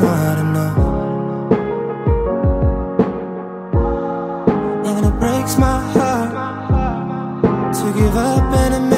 not enough. And it breaks my heart to give up and admit.